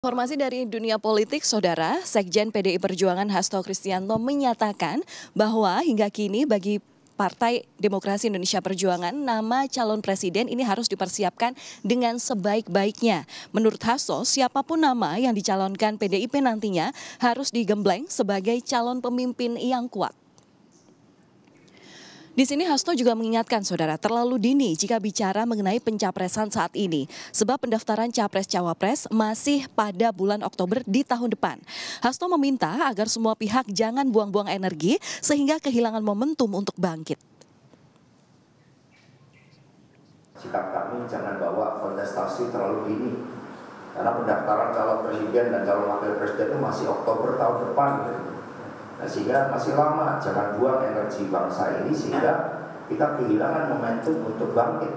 Informasi dari dunia politik, Saudara, Sekjen PDI Perjuangan Hasto Kristianto menyatakan bahwa hingga kini bagi Partai Demokrasi Indonesia Perjuangan, nama calon presiden ini harus dipersiapkan dengan sebaik-baiknya. Menurut Hasto, siapa pun nama yang dicalonkan PDIP nantinya harus digembleng sebagai calon pemimpin yang kuat. Di sini Hasto juga mengingatkan saudara terlalu dini jika bicara mengenai pencapresan saat ini. Sebab pendaftaran capres-cawapres masih pada bulan Oktober di tahun depan. Hasto meminta agar semua pihak jangan buang-buang energi sehingga kehilangan momentum untuk bangkit. Sikap kami jangan bawa kontestasi terlalu dini. Karena pendaftaran calon presiden dan calon wakil presiden itu masih Oktober tahun depan. Nah, sehingga masih lama, jangan buang energi bangsa ini sehingga kita kehilangan momentum untuk bangkit.